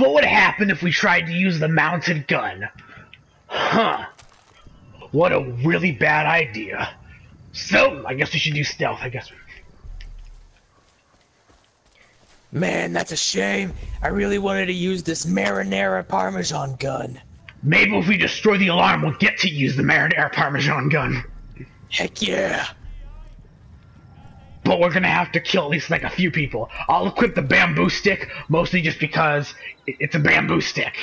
what would happen if we tried to use the mounted gun. Huh. What a really bad idea. So, I guess we should do stealth, I guess. Man, that's a shame. I really wanted to use this marinara parmesan gun. Maybe if we destroy the alarm, we'll get to use the marinara parmesan gun. Heck yeah. But we're gonna have to kill at least like a few people. I'll equip the bamboo stick, mostly just because it's a bamboo stick.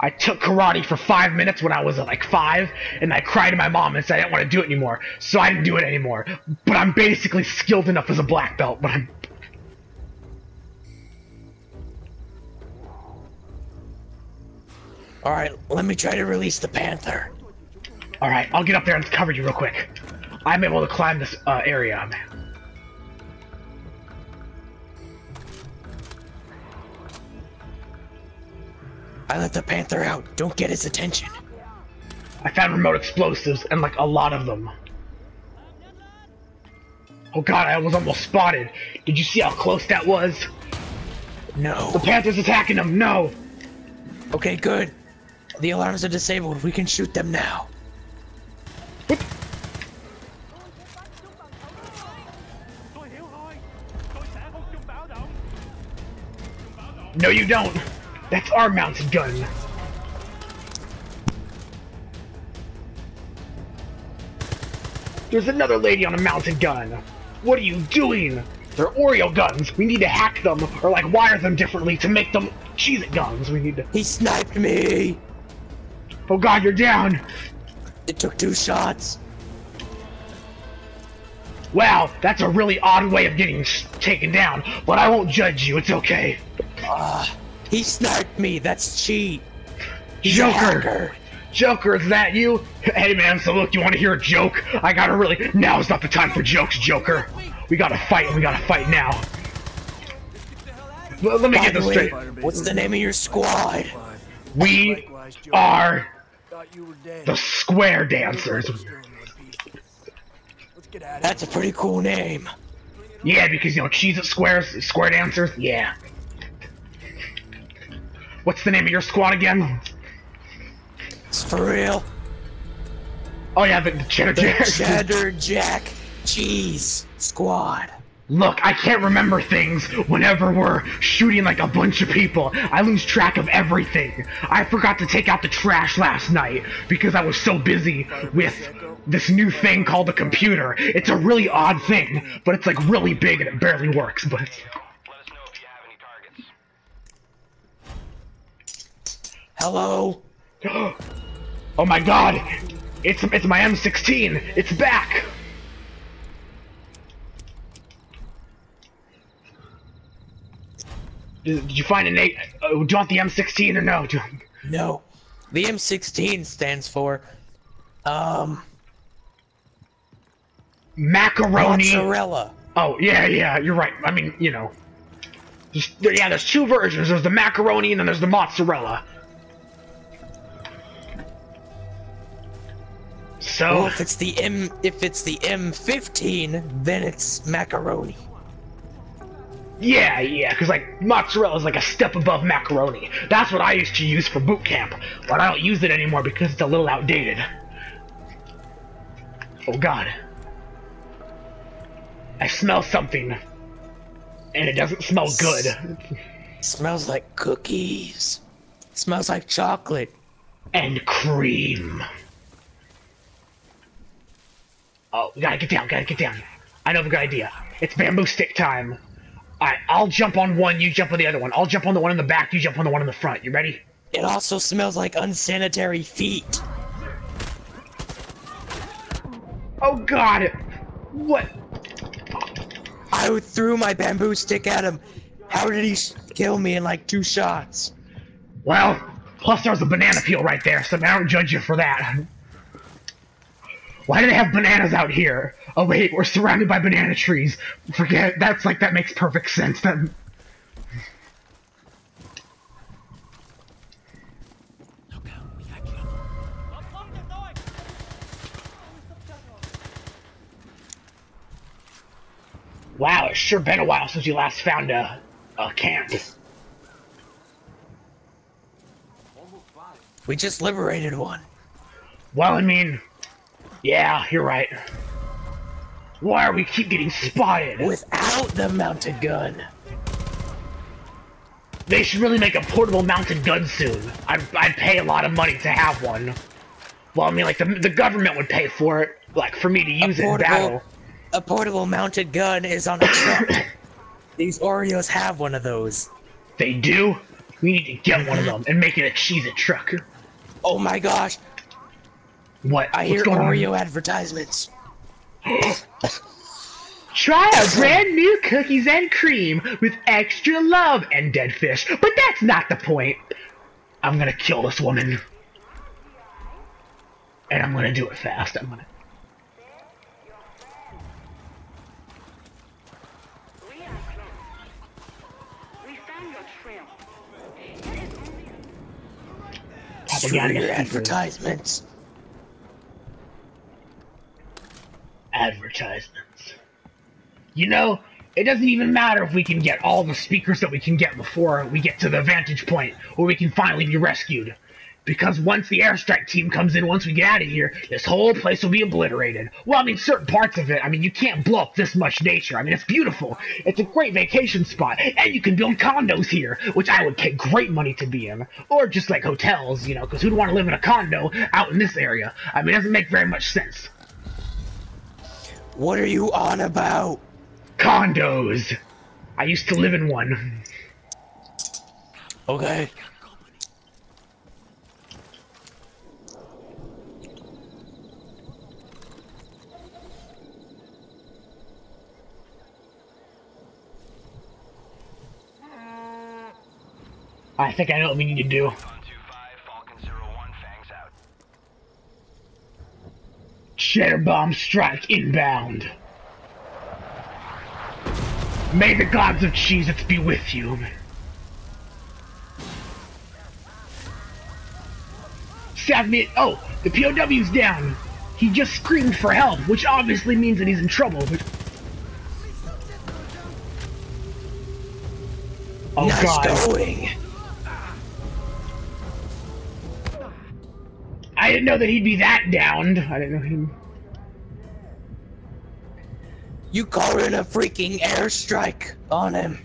I took karate for five minutes when I was like five, and I cried to my mom and said I didn't want to do it anymore, so I didn't do it anymore. But I'm basically skilled enough as a black belt, but I'm. Alright, let me try to release the panther. Alright, I'll get up there and cover you real quick. I'm able to climb this uh, area. I let the panther out. Don't get his attention. I found remote explosives and like a lot of them. Oh god, I was almost spotted. Did you see how close that was? No. The panther's attacking them. No. Okay, good. The alarms are disabled. We can shoot them now. No, you don't. That's our mounted gun. There's another lady on a mounted gun. What are you doing? They're Oreo guns. We need to hack them or like wire them differently to make them cheese it guns. We need to. He sniped me. Oh god, you're down. It took two shots. Wow, that's a really odd way of getting taken down, but I won't judge you. It's okay. Uh. He sniped me. That's cheat. He's Joker. Joker, is that you? Hey man, so look, you want to hear a joke? I gotta really. Now is not the time for jokes, Joker. We gotta fight. We gotta fight now. L let me By get this way, straight. What's the name of your squad? We are the Square Dancers. That's a pretty cool name. Yeah, because you know, cheese at squares, square dancers. Yeah. What's the name of your squad again? It's for real. Oh yeah, the, the Cheddar The Jack. Cheddar Jack Cheese Squad. Look, I can't remember things whenever we're shooting like a bunch of people. I lose track of everything. I forgot to take out the trash last night because I was so busy with this new thing called the computer. It's a really odd thing, but it's like really big and it barely works, but Hello? Oh my god! It's it's my M16! It's back! Did, did you find an eight? Uh, do you want the M16 or no? Do No. The M16 stands for, um, macaroni. mozzarella. Oh yeah, yeah, you're right. I mean, you know, just, yeah. There's two versions. There's the macaroni and then there's the mozzarella. So Well, if it's the M, if it's the M15, then it's macaroni. yeah, yeah, because like mozzarella is like a step above macaroni. That's what I used to use for boot camp, but I don't use it anymore because it's a little outdated. Oh God, I smell something, and it doesn't smell good. smells like cookies. smells like chocolate. and cream. Oh, we gotta get down, gotta get down. I know of a good idea. It's bamboo stick time. Alright, I'll jump on one, you jump on the other one. I'll jump on the one in the back, you jump on the one in the front. You ready? It also smells like unsanitary feet. Oh god! It What? I threw my bamboo stick at him. How did he kill me in like two shots? Well, plus there's a banana peel right there, so I don't judge you for that. Why do they have bananas out here? Oh wait, we're surrounded by banana trees. Forget, that's like, that makes perfect sense. That... Wow, it's sure been a while since you last found a a camp. We just liberated one. Well, I mean, yeah, you're right. Why are we keep getting spotted? Without the mounted gun. They should really make a portable mounted gun soon. I'd, I'd pay a lot of money to have one. Well, I mean, like, the, the government would pay for it, like, for me to use it in battle. A portable mounted gun is on a truck. These Oreos have one of those. They do? We need to get one of them and make it a cheese it truck. Oh my gosh, What? I What's hear going on? Oreo advertisements. Try our brand new cookies and cream with extra love and dead fish. But that's not the point. I'm gonna kill this woman. And I'm gonna do it fast. I'm gonna. We are close. We found your trail. It is only Screw Propaganda your speaker. advertisements. Advertisements. You know, it doesn't even matter if we can get all the speakers that we can get before we get to the vantage point where we can finally be rescued. Because once the airstrike team comes in, once we get out of here, this whole place will be obliterated. Well, I mean, certain parts of it, I mean, you can't blow up this much nature. I mean, it's beautiful. It's a great vacation spot. And you can build condos here, which I would pay great money to be in. Or just like hotels, you know, because who'd want to live in a condo out in this area? I mean, it doesn't make very much sense. What are you on about? Condos. I used to live in one. Okay. I think I know what we need to do. Cheddar bomb strike inbound. May the gods of Cheez-Its be with you. Savnit, oh, the POW's down. He just screamed for help, which obviously means that he's in trouble. But... Oh nice god. going. I didn't know that he'd be that downed. I didn't know he. You call in a freaking airstrike on him.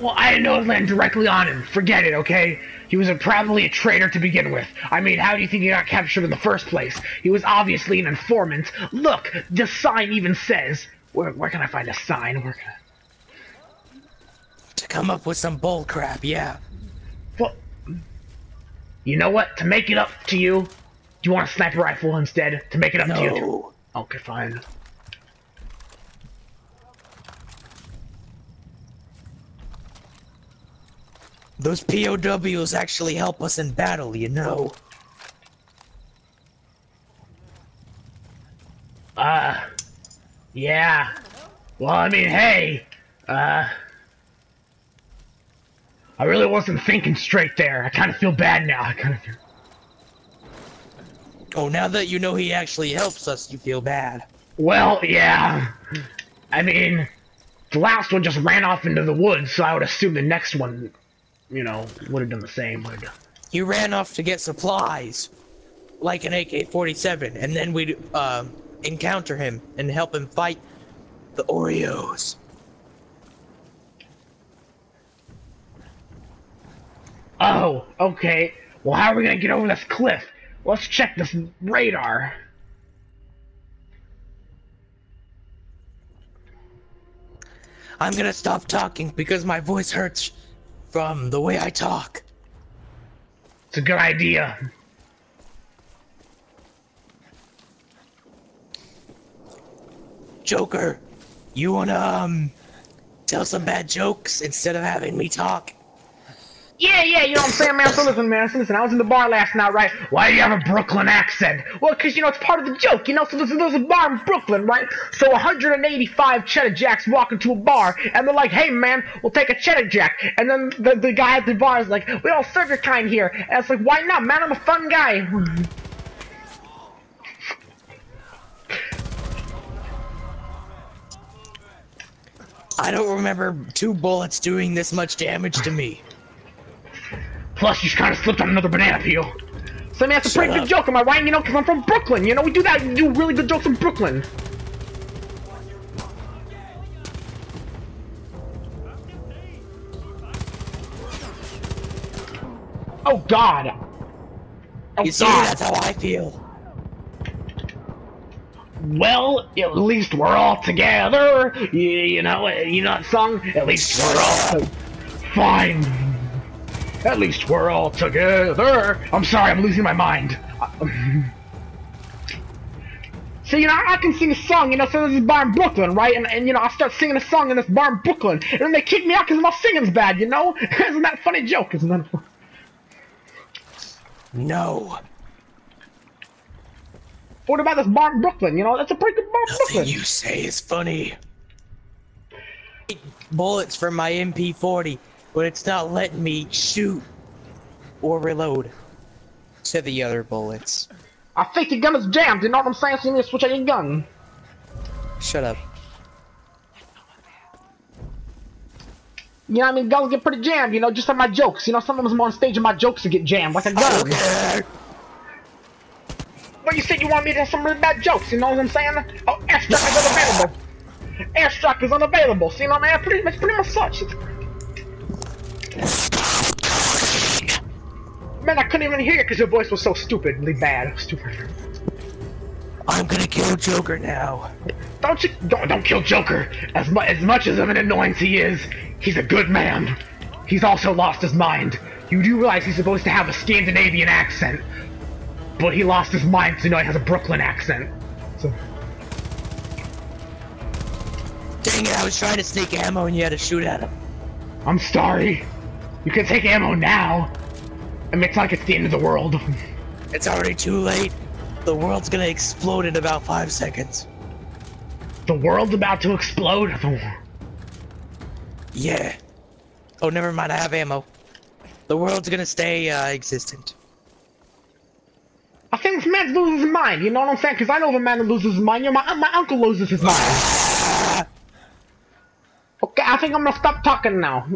Well, I didn't know it landed directly on him. Forget it, okay? He was a, probably a traitor to begin with. I mean, how do you think he got captured in the first place? He was obviously an informant. Look, the sign even says. Where, where can I find a sign? Where can I... To come up with some bull crap, yeah. Well, you know what? To make it up to you, do you want a sniper rifle instead? To make it up to you? Okay, fine. Those POWs actually help us in battle, you know. Uh, yeah. Well, I mean, hey, uh, I really wasn't thinking straight there. I kind of feel bad now. I kind of feel. Oh, now that you know he actually helps us, you feel bad. Well, yeah. I mean, the last one just ran off into the woods, so I would assume the next one, you know, would have done the same. Would. He ran off to get supplies, like an AK-47, and then we'd um, encounter him and help him fight the Oreos. Oh, okay. Well, how are we gonna get over this cliff? Let's check this radar. I'm gonna stop talking because my voice hurts from the way I talk. It's a good idea. Joker, you wanna um tell some bad jokes instead of having me talk? Yeah, yeah, you know what I'm saying, man? So listen, man, so listen, I was in the bar last night, right? Why do you have a Brooklyn accent? Well, 'cause you know, it's part of the joke, you know? So listen, there's a bar in Brooklyn, right? So 185 cheddar jacks walk into a bar, and they're like, hey, man, we'll take a cheddar jack. And then the, the guy at the bar is like, we don't serve your kind here. And it's like, why not, man? I'm a fun guy. I don't remember two bullets doing this much damage to me. Plus, you just kind of slipped on another banana peel. So, that's a Shut pretty good up. joke, am I right? You know, because I'm from Brooklyn. You know, we do that. We do really good jokes in Brooklyn. Oh, God. Oh, You see, God. that's how I feel. Well, at least we're all together. You, you know, you know that song? At least we're all to- fine. At least we're all together. I'm sorry, I'm losing my mind. So, you know, I can sing a song, you know, so this is bar in Brooklyn, right? And, and, you know, I start singing a song in this bar in Brooklyn, and then they kick me out because my singing's bad, you know? Isn't that a funny joke? Isn't that a No. What about this bar in Brooklyn? You know, that's a pretty good bar in Nothing Brooklyn. you say is funny. Bullets from my MP40, but it's not letting me shoot or reload to the other bullets. I think your gun is jammed, you know what I'm saying? So you need to switch out your gun. Shut up. You know what I mean? Guns get pretty jammed, you know, just like my jokes. You know, sometimes I'm on stage and my jokes get jammed, like a gun. Okay. But you said you want me to have some really bad jokes, you know what I'm saying? Oh, airstrike is unavailable. Airstrike is unavailable. So, you know what I mean? Pretty much, pretty much such. Man, I couldn't even hear you because your voice was so stupidly bad. Stupid. I'm gonna kill Joker now. Don't you don't don't kill Joker. As much as much as of an annoyance he is, he's a good man. He's also lost his mind. You do realize he's supposed to have a Scandinavian accent, but he lost his mind, so now he has a Brooklyn accent. So Dang it, I was trying to sneak ammo and you had to shoot at him. I'm sorry. You can take ammo now. It makes like it's the end of the world. It's already too late. The world's gonna explode in about five seconds. The world's about to explode. Yeah. Oh, never mind, I have ammo. The world's gonna stay, uh, existent. I think this man loses his mind. You know what I'm saying? Because I know a man that loses his mind. You know, my my uncle loses his mind. Okay, I think I'm gonna stop talking now.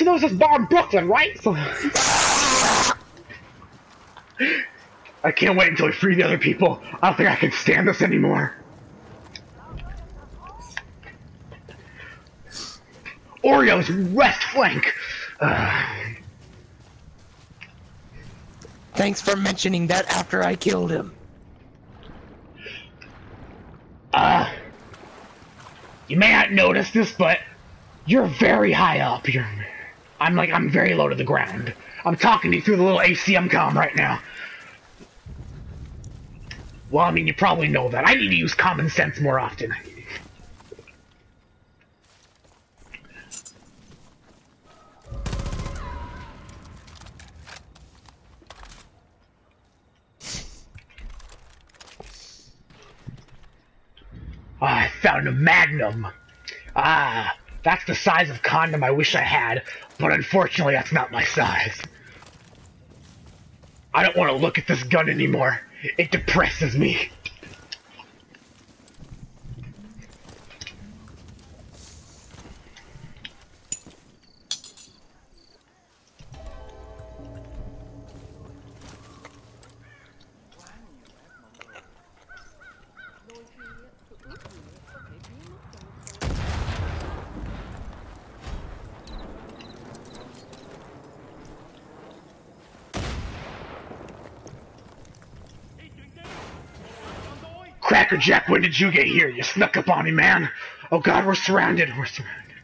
So there was this bar in Brooklyn, right? So I can't wait until we free the other people. I don't think I can stand this anymore. Oreo's west flank. Uh, Thanks for mentioning that after I killed him. uh, you may not notice this, but you're very high up. You're, I'm like, I'm very low to the ground. I'm talking to you through the little ACM com right now. Well, I mean, you probably know that. I need to use common sense more often. Ah, I found a magnum. Ah, that's the size of condom I wish I had, but unfortunately that's not my size. I don't want to look at this gun anymore. It depresses me. Cracker Jack, when did you get here? You snuck up on me, man. Oh god, we're surrounded. We're surrounded.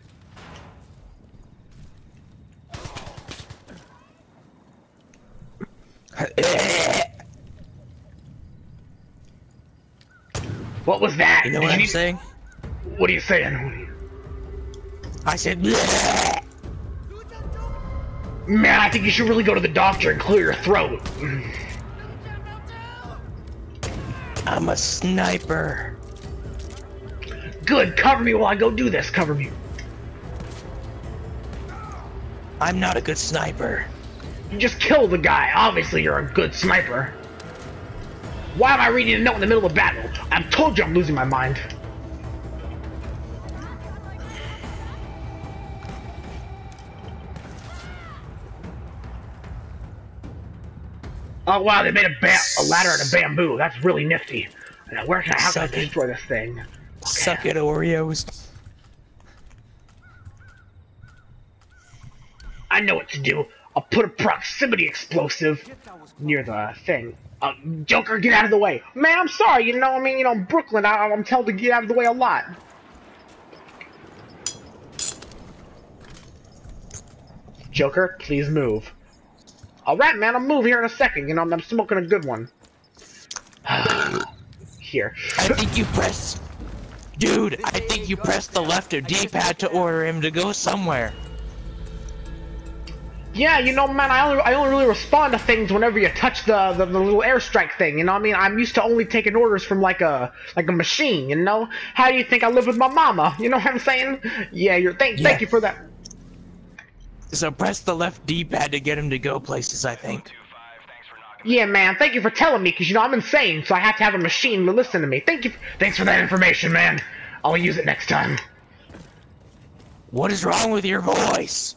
What was that? You know Did what I'm need- saying? What are you saying? I said, Man, I think you should really go to the doctor and clear your throat. I'm a sniper. Good, cover me while I go do this. Cover me. I'm not a good sniper. You just killed the guy. Obviously, you're a good sniper. Why am I reading a note in the middle of battle? I told you I'm losing my mind. Oh wow, they made a, ba- a ladder out of bamboo. That's really nifty. Now, where can I, how can I destroy this thing? Suck it, Oreos. I know what to do. I'll put a proximity explosive near the thing. Uh, Joker, get out of the way. Man, I'm sorry. You know, what I mean, you know, in Brooklyn, I, I'm told to get out of the way a lot. Joker, please move. All right, man, I'll move here in a second. You know, I'm, smoking a good one. here. I think you pressed. Dude, I think you pressed the left or D-pad to order him to go somewhere. Yeah, you know, man, I only, I only really respond to things whenever you touch the, the, the little airstrike thing. You know, what I mean, I'm used to only taking orders from like a like a machine. You know, how do you think I live with my mama? You know what I'm saying? Yeah, you're thank Yeah. thank you for that. So press the left D-pad to get him to go places, I think. 2-5, thanks for knocking Yeah, man, thank you for telling me, cause you know I'm insane, so I have to have a machine to listen to me. Thank you, thanks for that information, man. I'll use it next time. What is wrong with your voice?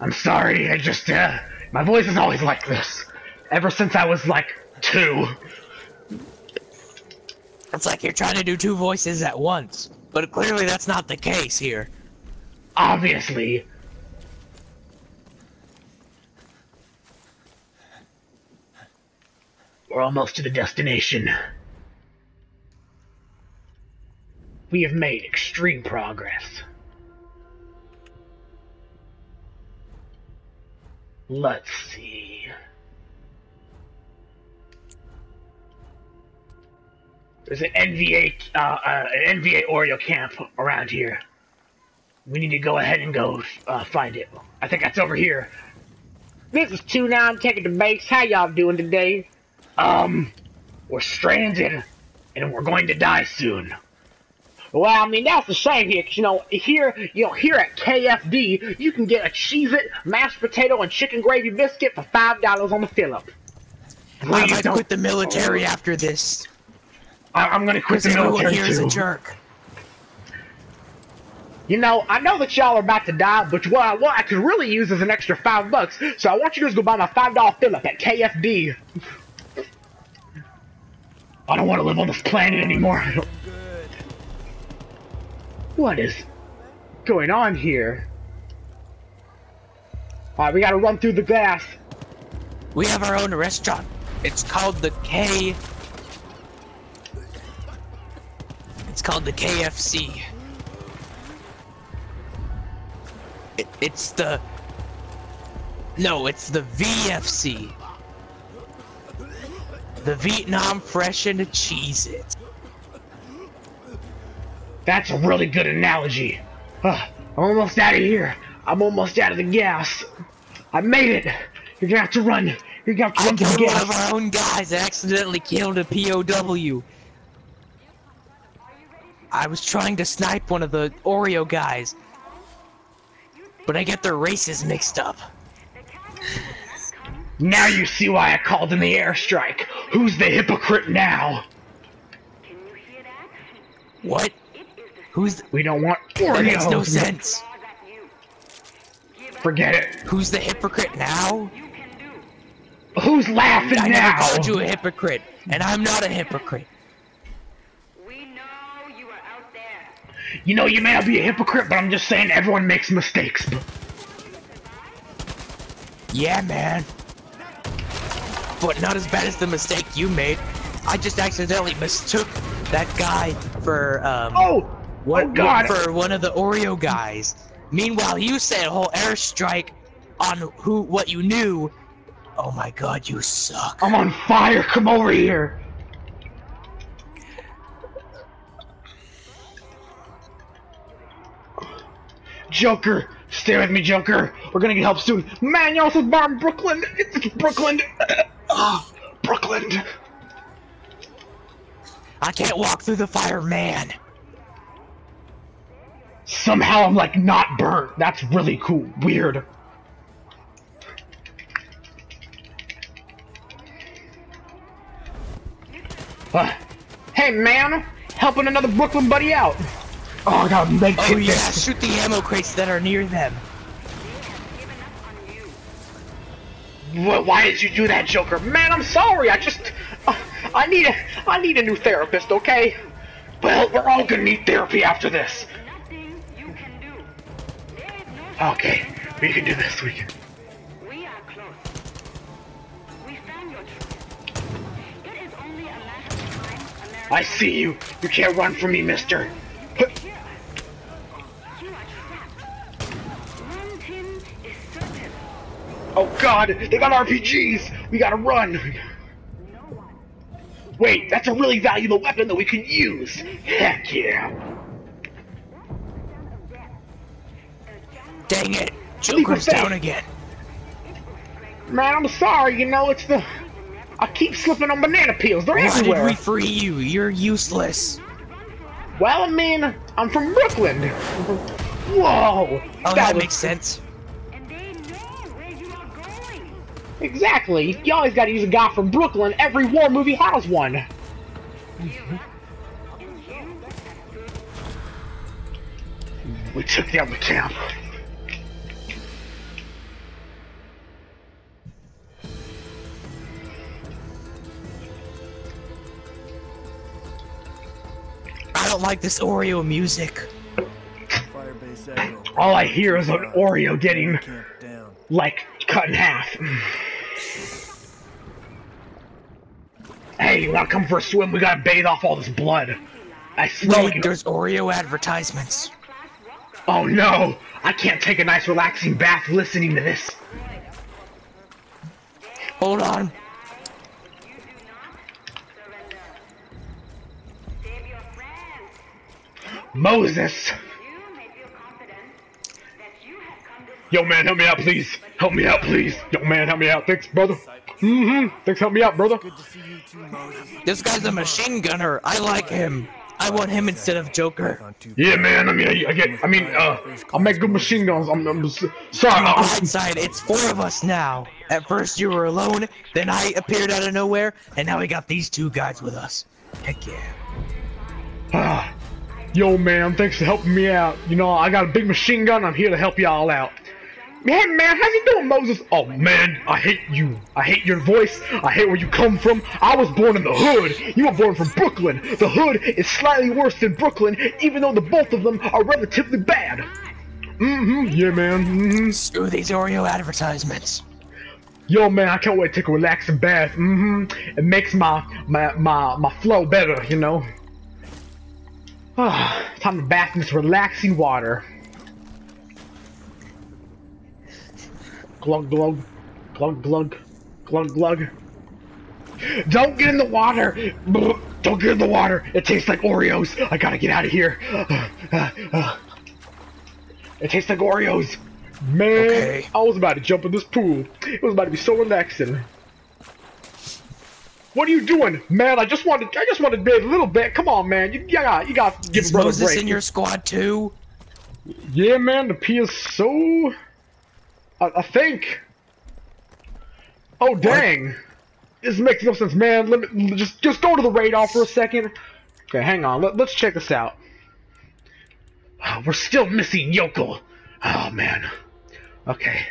I'm sorry, I just uh, my voice is always like this, ever since I was like two. It's like you're trying to do two voices at once. But clearly that's not the case here. Obviously. We're almost to the destination. We have made extreme progress. Let's see. There's an NVA, uh, uh, an NVA Oreo camp around here. We need to go ahead and go uh, find it. I think that's over here. This is 2-9 taking the base. How y'all doing today? Um, we're stranded, and we're going to die soon. Well, I mean, that's a shame here, 'cause, you know, here, you know, here at KFD, you can get a Cheez-It, mashed potato, and chicken gravy biscuit for $5 on the fill-up. I might don't- quit the military after this. I- I'm gonna quit the military here is a jerk. You know, I know that y'all are about to die, but what I, what I could really use is an extra five bucks. So I want you guys to go buy my five dollar fill up at KFD. I don't want to live on this planet anymore. What is going on here? Alright, we gotta run through the glass. We have our own restaurant. It's called the K. It's called the KFC. It, it's the. No, it's the VFC. The Vietnam Fresh and Cheese It. That's a really good analogy. Ugh, I'm almost out of here. I'm almost out of the gas. I made it. You're gonna have to run. You're gonna have to I run killed the one of our own guys accidentally killed a POW. I was trying to snipe one of the Oreo guys, but I get their races mixed up. Now you see why I called in the airstrike. Who's the hypocrite now? Can you hear that? What? It is the Who's? We don't want That makes no sense. claws at you. Give us Forget it. Who's the hypocrite now? you can do. Who's laughing I never now? called you a hypocrite, and I'm not a hypocrite. We know you are out there. You know, you may not be a hypocrite, but I'm just saying everyone makes mistakes. Yeah, man. But not as bad as the mistake you made. I just accidentally mistook that guy for um. Oh! What, oh God! for one of the Oreo guys. Meanwhile, you said a whole airstrike on who what you knew. Oh my god, you suck. I'm on fire! Come over here! Joker! Stay with me, Joker! We're gonna get help soon. Man, you also bombed Brooklyn! It's Brooklyn! Ah, Brooklyn! I can't walk through the fire, man. Somehow I'm like not burnt. That's really cool. Weird. Uh, hey man, helping another Brooklyn buddy out. Oh, I gotta make Oh yeah, this. shoot the ammo crates that are near them. Why did you do that, Joker? Man, I'm sorry. I just, uh, I need a, I need a new therapist. Okay. Well, we're all gonna need therapy after this. Nothing you can do. There is no Okay, we can do this. We can. We are close. We found your. It is only a matter of time. I see you. You can't run from me, Mister. hear us. You are trapped. One thing is certain. Oh God, they got RPGs. We gotta run. Wait, that's a really valuable weapon that we can use. Heck yeah. Dang it, Joker's down again. Man, I'm sorry. You know, it's the. I keep slipping on banana peels. They're Why did everywhere. we free you? You're useless. Well, I mean, I'm from Brooklyn. Whoa. Oh, that was- makes sense. Exactly. You always gotta use a guy from Brooklyn. Every war movie has one. We took down the camp. I don't like this Oreo music. All I hear is an Oreo getting, like, cut in half. Hey, you wanna come for a swim? We gotta bathe off all this blood. I smell Wait, you. there's Oreo advertisements. Oh no! I can't take a nice relaxing bath listening to this. Hold on. save your friends. Moses! You may feel confident that you have come this Yo man, help me out please! Help me out please! Yo man, help me out. Thanks, brother. Mm-hmm. Thanks, help me out, brother. Good to see you too, Moses. This guy's a machine gunner. I like him. I want him instead of Joker. Yeah, man. I mean, I, I get. I mean, uh, I make good machine guns. I'm, I'm s- sorry. On the I, bright side, it's four of us now. At first you were alone, then I appeared out of nowhere, and now we got these two guys with us. Heck yeah. Ah. Yo, man. Thanks for helping me out. You know, I got a big machine gun. I'm here to help y'all out. Hey, man. How's you doing, Moses? Oh, man. I hate you. I hate your voice. I hate where you come from. I was born in the hood. You were born from Brooklyn. The hood is slightly worse than Brooklyn, even though the both of them are relatively bad. Mm-hmm. Yeah, man. Mm-hmm. Screw these Oreo advertisements. Yo, man, I can't wait to take a relaxing bath. Mm-hmm. It makes my my my my flow better, you know. Ah, time to bath in this relaxing water. Glug glug, glug glug, glug glug. Don't get in the water. Don't get in the water. It tastes like Oreos. I gotta get out of here. It tastes like Oreos. Man, Okay. I was about to jump in this pool. It was about to be so relaxing. What are you doing, man? I just wanted, I just wanted to bathe a little bit. Come on, man. You, you got, you got to give Is brother Moses break. in your squad too? Yeah, man. The P is so. I, I think. Oh dang! This makes no sense, man. Let me just just go to the radar for a second. Okay, hang on. Let, let's check this out. We're still missing Yokel. Oh man. Okay.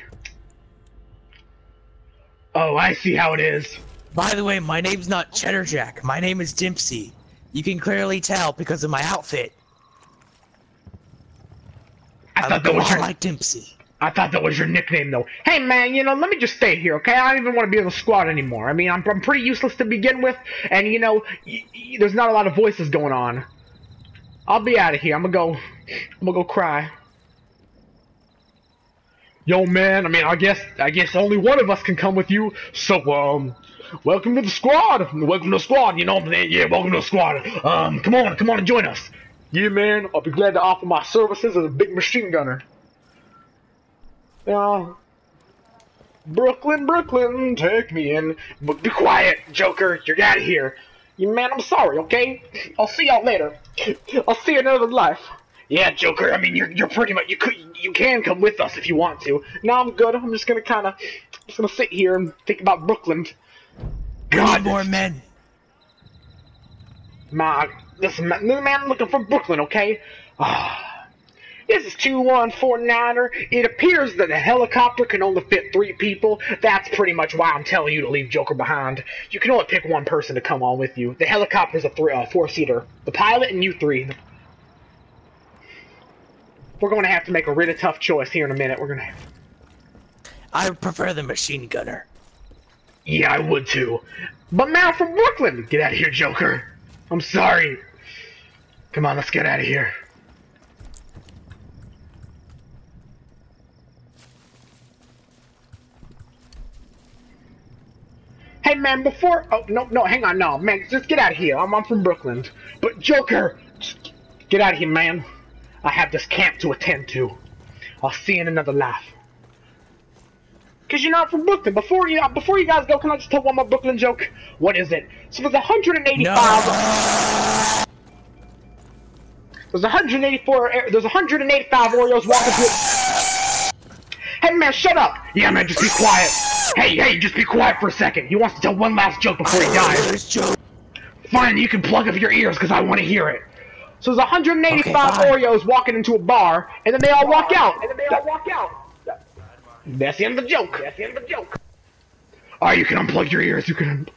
Oh, I see how it is. By the way, my name's not Cheddar Jack. My name is Dempsey. You can clearly tell because of my outfit. I I thought look that a was lot your like Dempsey. I thought that was your nickname, though. Hey, man, you know, let me just stay here, okay? I don't even want to be in the squad anymore. I mean, I'm, I'm pretty useless to begin with, and, you know, there's not a lot of voices going on. I'll be out of here. I'm gonna go. I'm gonna go cry. Yo, man. I mean, I guess I guess only one of us can come with you. So, um, welcome to the squad. Welcome to the squad. You know, yeah, welcome to the squad. Um, come on, come on and join us. Yeah, man. I'll be glad to offer my services as a big machine gunner. Yeah. Brooklyn, Brooklyn, take me in. But be quiet, Joker. You're out of here. You man, I'm sorry, okay? I'll see y'all later. I'll see you in another life. Yeah, Joker. I mean, you're you're pretty much you could you can come with us if you want to. No, I'm good. I'm just gonna kind of just gonna sit here and think about Brooklyn. God, more men. My, this ma- this man looking for Brooklyn, okay? Ah. This is 2149er. It appears that the helicopter can only fit three people. That's pretty much why I'm telling you to leave Joker behind. You can only pick one person to come on with you. The helicopter's a three, uh, four-seater. The pilot and you three. We're going to have to make a really tough choice here in a minute. We're going to... I prefer the machine gunner. Yeah, I would too. But man, from Brooklyn! Get out of here, Joker. I'm sorry. Come on, let's get out of here. Hey man, before oh no no hang on no man just get out of here I'm I'm from Brooklyn but Joker just get out of here man I have this camp to attend to I'll see you in another life Cause you're not from Brooklyn. Before you uh, before you guys go, can I just tell one more Brooklyn joke? What is it? So there's 185. No. There's 184. Eh, there's 185 Oreos walking through. Hey man, shut up! Yeah man, just be quiet. Hey hey, just be quiet for a second. He wants to tell one last joke before he dies. Joe. Fine, you can plug up your ears because I want to hear it. So there's 185 Okay. Oreos walking into a bar, and then they all walk out. And then they all walk out. That's the end of the joke. That's the end of the joke. Alright, you can unplug your ears. You can.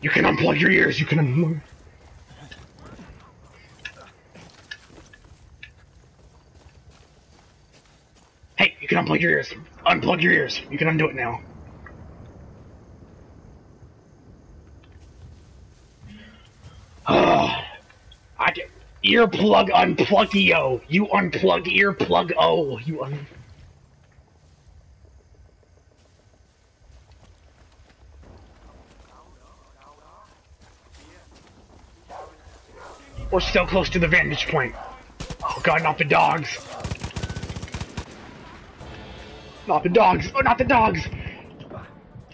You can unplug your ears. You can. You can unplug your ears. Unplug your ears. You can undo it now. Ah, I get earplug unplugio. You unplug earplug oh. You un. We're still close to the vantage point. Oh god, not the dogs. Not the dogs. Oh, not the dogs.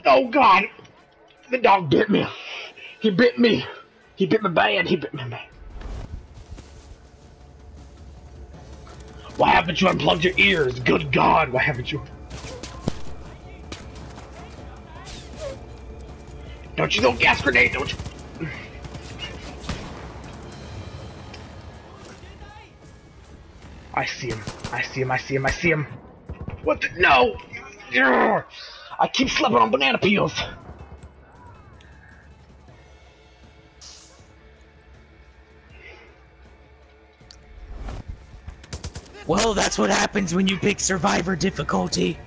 Oh god. The dog bit me. He bit me. He bit me bad. He bit me bad. Why haven't you unplugged your ears? Good God, why haven't you? Don't you know gas grenade? Don't you? I see him. I see him. I see him. I see him. What the? No! I keep slipping on banana peels. Well, that's what happens when you pick survivor difficulty.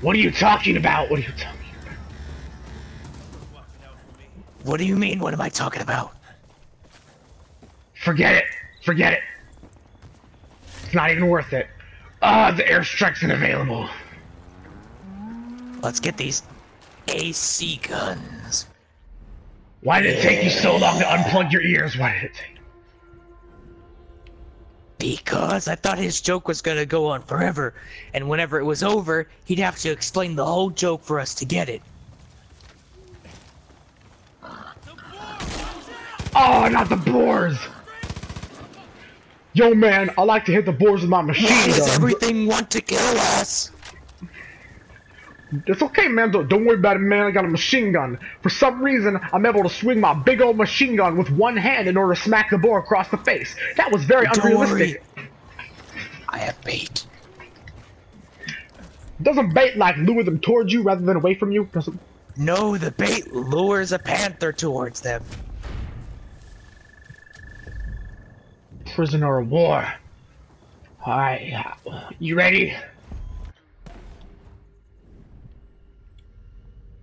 What are you talking about? What are you talking about? What do you mean? What am I talking about? Forget it. Forget it. It's not even worth it. Ah, the airstrike's unavailable. Let's get these AC guns. Why did it take you so long to unplug your ears? Why did it take? Because I thought his joke was gonna go on forever, and whenever it was over, he'd have to explain the whole joke for us to get it. Oh, not the boars! Yo, man, I like to hit the boars with my machine gun. everything want to kill us? It's okay, man. Don't, don't worry about it, man. I got a machine gun. For some reason, I'm able to swing my big old machine gun with one hand in order to smack the boar across the face. That was very Don't unrealistic. worry. I have bait. Doesn't bait like lure them towards you rather than away from you? Doesn't. No, the bait lures a panther towards them. Prisoner of war. Alright, you ready?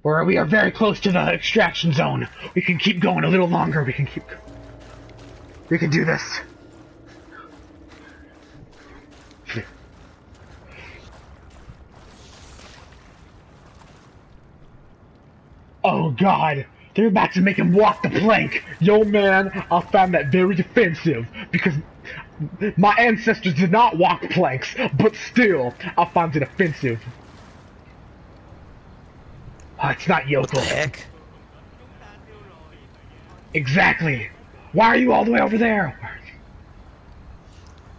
Or we are very close to the extraction zone. We can keep going a little longer. We can keep. We can do this. Oh god, they're about to make him walk the plank. Yo man, I found that very offensive because my ancestors did not walk planks, but still, I find it offensive. Ah, it's not What the heck? Exactly. Why are you all the way over there?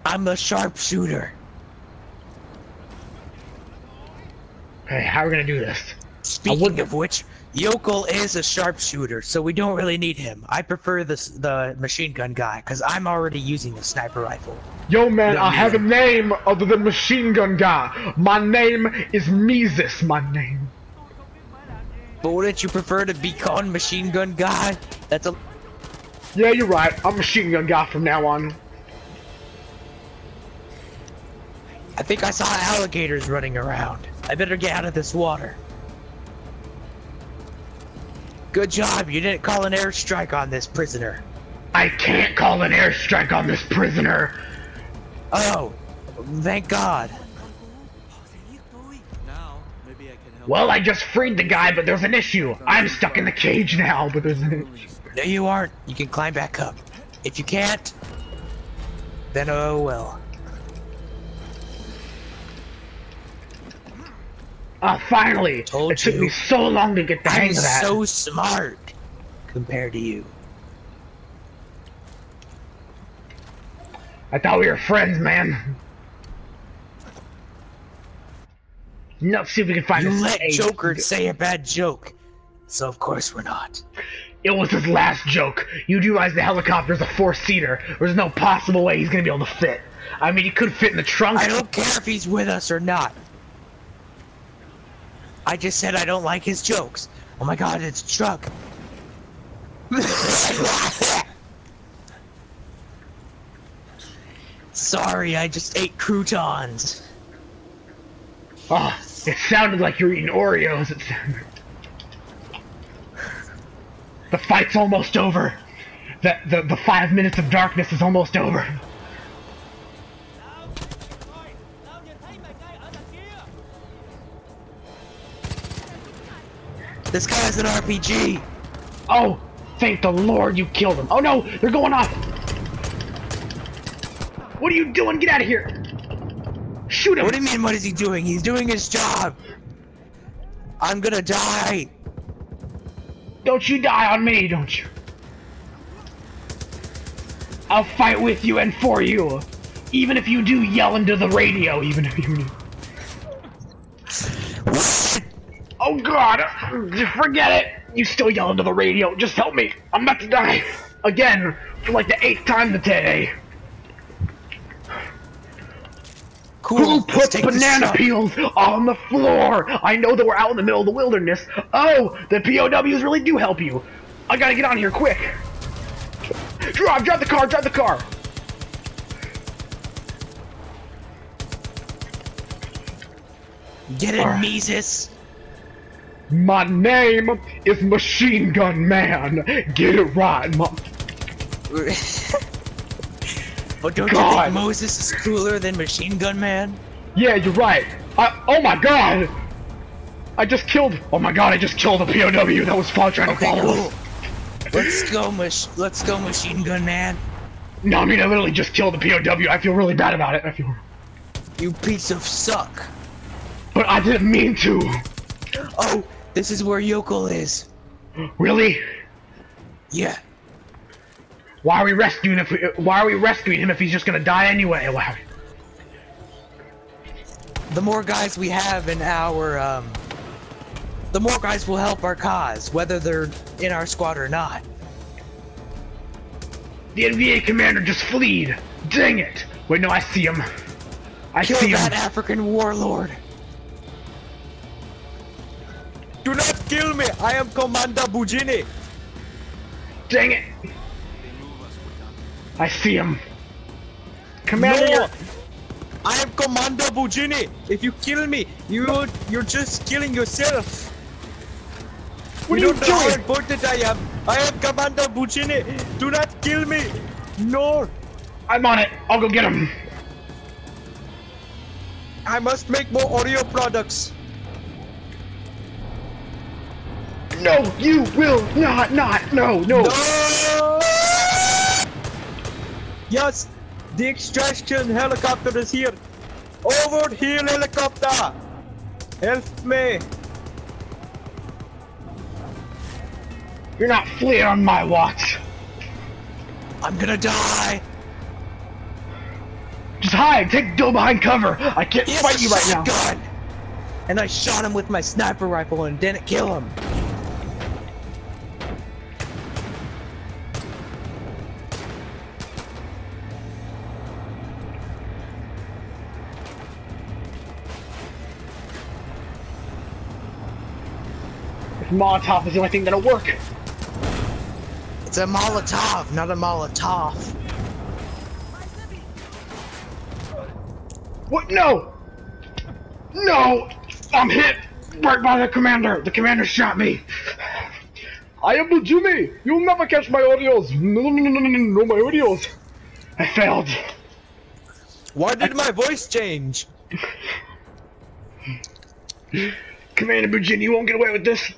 I'm a sharpshooter. Okay, how are we gonna do this? Speaking of which, Yokel is a sharpshooter, so we don't really need him. I prefer the the machine gun guy because I'm already using a sniper rifle. Yo, man, I have a name other than Machine Gun Guy. My name is Mises. My name. But wouldn't you prefer to be called machine gun guy? That's a Yeah, you're right. I'm Machine Gun Guy from now on. I think I saw alligators running around. I better get out of this water. Good job, you didn't call an airstrike on this prisoner. I can't call an airstrike on this prisoner. Oh, thank God. Now, maybe I can help. Well, I just freed the guy, but there's an issue. I'm stuck in the cage now, but there's an issue. No, you aren't. You can climb back up. If you can't, then oh well. Ah, finally! Told it took you. me so long to get the hang I'm of that. so smart compared to you. I thought we were friends, man. Let's see if we can find You let cage. Joker say a bad joke, so of course we're not. It was his last joke. You do realize the helicopter's a four-seater. There's no possible way he's gonna be able to fit. I mean, he could fit in the trunk. I don't care if he's with us or not. I just said I don't like his jokes. Oh my god, it's Chuck. Sorry, I just ate croutons. Oh, it sounded like you were eating Oreos. The fight's almost over. The, the, the five minutes of darkness is almost over. This guy has an RPG. Oh, thank the Lord you killed him. Oh no, they're going off. What are you doing? Get out of here. Shoot him. What do you mean, what is he doing? He's doing his job. I'm gonna die. Don't you die on me, don't you? I'll fight with you and for you. Even if you do yell into the radio, even if you Oh god! Forget it! You still yell into the radio, just help me! I'm about to die! Again, for like the eighth time today! Cool. Who put banana peels on the floor? I know that we're out in the middle of the wilderness. Oh, the POWs really do help you. I gotta get on here quick. Drive, drive the car, drive the car. Get it, Alright. Mises. My name is Machine Gun Man. Get it right, ma- but don't you God. think Moses is cooler than Machine Gun Man? Yeah, you're right. I, oh my god! I just killed. Oh my god, I just killed a POW that was fall trying to follow cool. us. Let's go, Mach- Let's go, Machine Gun Man. No, I mean I literally just killed a POW. I feel really bad about it. I feel, You piece of suck. but I didn't mean to. Oh, this is where Yokel is. Really? Yeah. Why are we rescuing if we, Why are we rescuing him if he's just gonna die anyway? The more guys we have in our, um, the more guys will help our cause, whether they're in our squad or not. The NVA commander just fleed. Dang it! Wait, no, I see him. I Kill see him. that African warlord. Do not kill me! I am Commander Bujini! Dang it! I see him. Commander, No! I am Commander Bujini! If you kill me, you you're just killing yourself! what are you you don't know how important I am! I am Commander Bujini! Do not kill me! No! I'm on it. I'll go get him. I must make more Oreo products! No, you will not, not, no, no. No! Yes! The extraction helicopter is here! Over here, helicopter! Help me! You're not fleeing on my watch. I'm gonna die! Just hide. Take go behind cover. I can't He fight you right now. shotgun! and I shot him with my sniper rifle and didn't kill him. Molotov is the only thing that'll work. It's a Molotov, not a Molotov. What? No! No! I'm hit! Right by the commander! The commander shot me! I am Bujumi! You'll never catch my audios! No, no, no, no, no, no, no, my audios! I failed. Why did my voice change? Commander Bujimi, you won't get away with this!